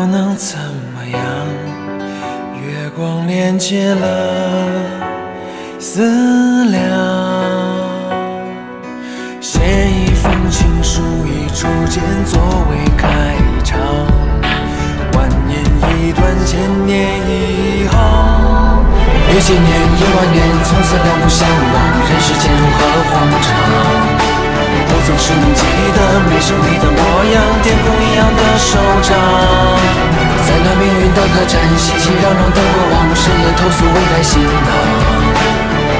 又能怎么样？月光连接了思量。写一封情书，一竹简作为开场。万年一段，千年一行。一千年，一万年，从此两不相忘。人世间如何慌张？我总是能记得没生你的模样，天空一样的手掌。的客栈，熙熙攘攘的过往，深夜投宿，未来行囊。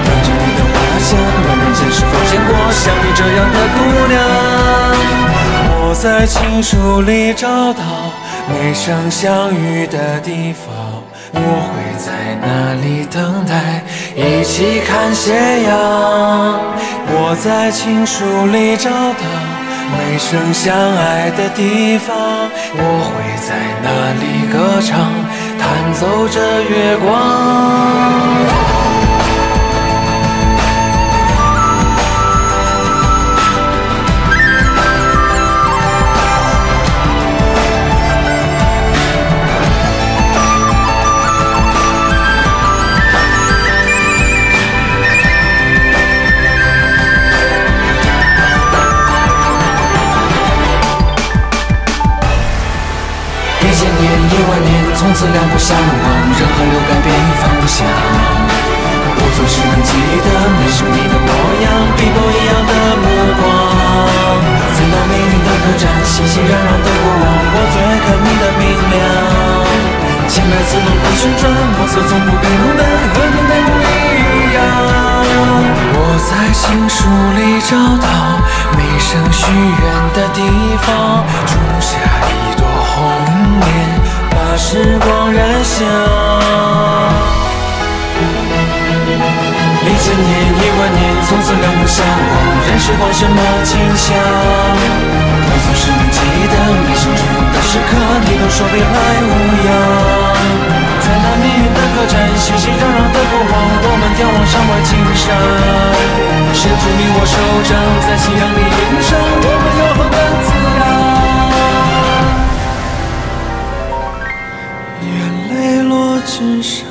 闻着你的花香，万人间是否见过像你这样的姑娘？我在情书里找到没生相遇的地方，我会在那里等待，一起看斜阳。我在情书里找到没生相爱的地方，我会在弹奏着月光。千年一万年从此两不相忘，任何又改变方向。我总是能记得没生你的模样，碧波一样的目光。在那命运的客栈，熙熙攘攘的过往，我最爱看你的明亮。千百次轮回旋转，墨色从不变浓淡，和你眉目一样。我在情书里找到每生许愿的地方，种下一一千年一万年，从此两不相忘。任时光什么景象？我总是能记得每生重逢的时刻，你都说别来无恙。在那命运的客栈，熙熙攘攘的过往，我们眺望山外青山，伸出你我手掌，在夕阳里映闪，泪落纸上，